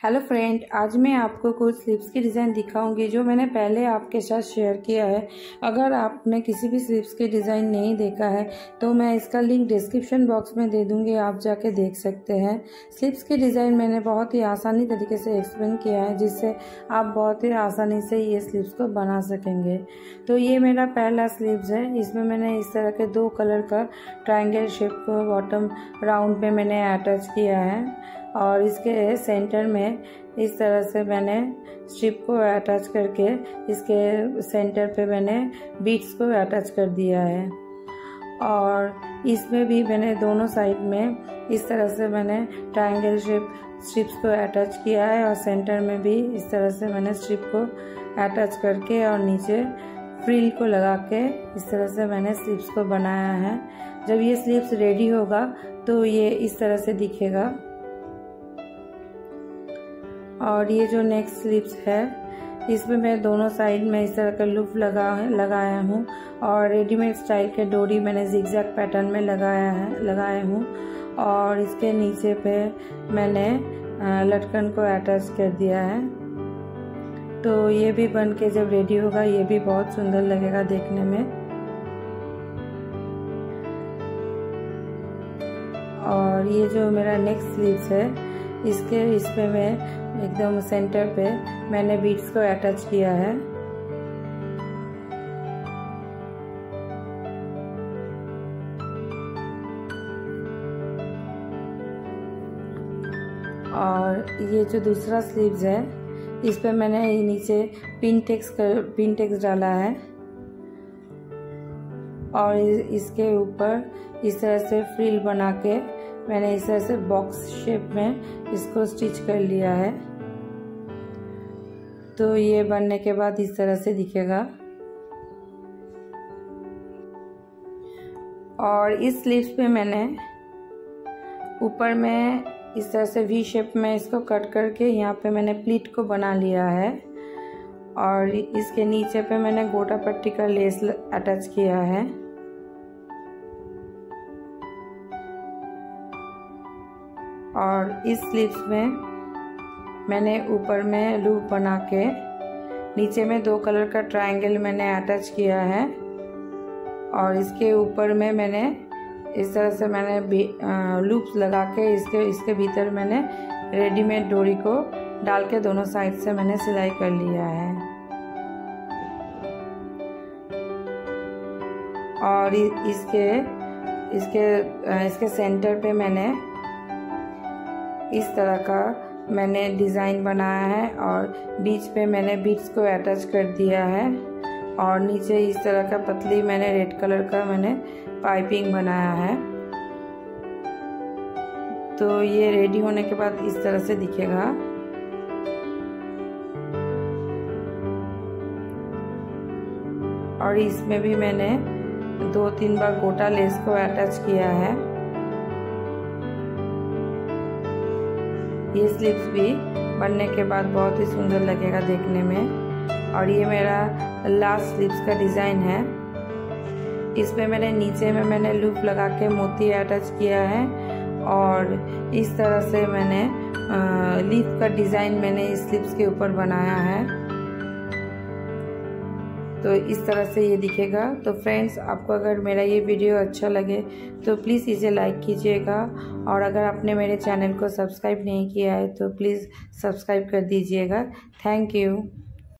Hello friend आज मैं आपको कुछ स्लिप्स की डिज़ाइन दिखाऊँगी जो मैंने पहले आपके साथ शेयर किया है। अगर आपने किसी भी स्लिप्स की डिज़ाइन नहीं देखा है तो मैं इसका लिंक डिस्क्रिप्शन बॉक्स में दे दूँगी, आप जाके देख सकते हैं। स्लिप्स की डिज़ाइन मैंने बहुत ही आसानी तरीके से एक्सप्लेन किया है, जिससे आप बहुत ही आसानी से ये स्लिप्स को बना सकेंगे। तो ये मेरा पहला स्लीव्स है। इसमें मैंने इस तरह के दो कलर का ट्राइंगल शेप को बॉटम राउंड पे मैंने अटैच किया है। और इसके सेंटर में इस तरह से मैंने स्ट्रिप को अटैच करके इसके सेंटर पे मैंने बीट्स को अटैच कर दिया है। और इसमें भी मैंने दोनों साइड में इस तरह से मैंने ट्रायंगल शेप स्ट्रिप्स को अटैच किया है और सेंटर में भी इस तरह से मैंने स्ट्रिप को अटैच करके और नीचे फ्रिल को लगा के इस तरह से मैंने स्लिप्स को बनाया है। जब ये स्लिप्स रेडी होगा तो ये इस तरह से दिखेगा। और ये जो नेक्स्ट स्लिप्स है, इसमें मैं दोनों साइड में इस तरह का लुप लगा, लगाया हूँ और रेडीमेड स्टाइल के डोरी मैंने जिगजैग पैटर्न में लगाया है लगाए हूँ और इसके नीचे पे मैंने लटकन को अटैच कर दिया है। तो ये भी बन के जब रेडी होगा, ये भी बहुत सुंदर लगेगा देखने में। और ये जो मेरा नेक्स्ट स्लीव्स है, इसके इस पे मैं एकदम सेंटर पे मैंने बीट्स को अटैच किया है। और ये जो दूसरा स्लीव्स है, इस पे मैंने नीचे पिन टेक्स कर पिन टेक्स डाला है। और इसके ऊपर इस तरह से फ्रिल बना के मैंने इस तरह से बॉक्स शेप में इसको स्टिच कर लिया है। तो ये बनने के बाद इस तरह से दिखेगा। और इस स्लीव्स पे मैंने ऊपर में इस तरह से वी शेप में इसको कट करके यहाँ पे मैंने प्लीट को बना लिया है। और इसके नीचे पे मैंने गोटा पट्टी का लेस अटैच किया है। और इस स्लीव्स में मैंने ऊपर में लूप बना के नीचे में दो कलर का ट्रायंगल मैंने अटैच किया है और इसके ऊपर में मैंने इस तरह से मैंने लूप्स लगा के इसके इसके भीतर मैंने रेडीमेड डोरी को डाल के दोनों साइड से मैंने सिलाई कर लिया है। और इसके इसके इसके सेंटर पे मैंने इस तरह का मैंने डिज़ाइन बनाया है और बीच पे मैंने बीट्स को अटैच कर दिया है और नीचे इस तरह का पतली मैंने रेड कलर का मैंने पाइपिंग बनाया है। तो ये रेडी होने के बाद इस तरह से दिखेगा। और इसमें भी मैंने दो तीन बार गोटा लेस को अटैच किया है। ये स्लीव्स भी बनने के बाद बहुत ही सुंदर लगेगा देखने में। और ये मेरा लास्ट स्लीव्स का डिज़ाइन है। इसमें मैंने नीचे में मैंने लूप लगा के मोती अटैच किया है और इस तरह से मैंने लीफ का डिज़ाइन मैंने इस स्लिप्स के ऊपर बनाया है। तो इस तरह से ये दिखेगा। तो फ्रेंड्स आपको अगर मेरा ये वीडियो अच्छा लगे तो प्लीज़ इसे लाइक कीजिएगा। और अगर आपने मेरे चैनल को सब्सक्राइब नहीं किया है तो प्लीज़ सब्सक्राइब कर दीजिएगा। Thank you